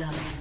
First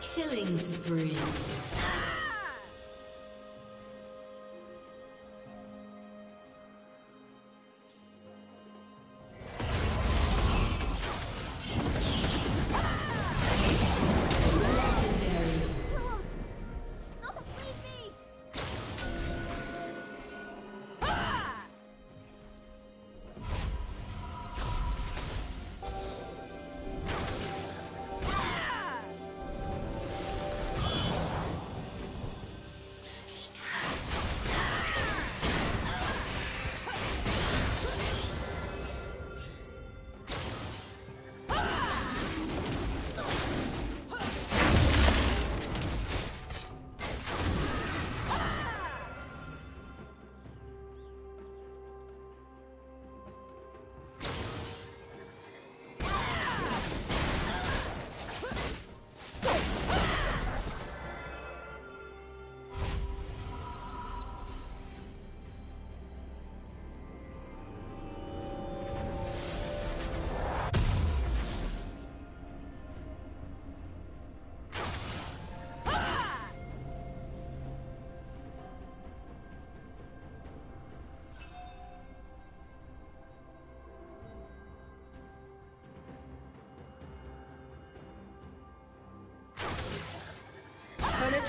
Killing spree.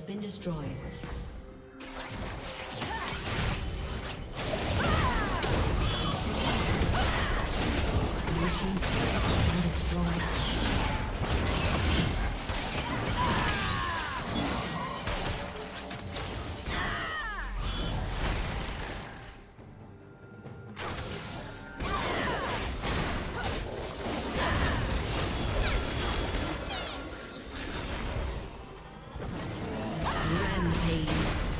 Been destroyed. Rampage.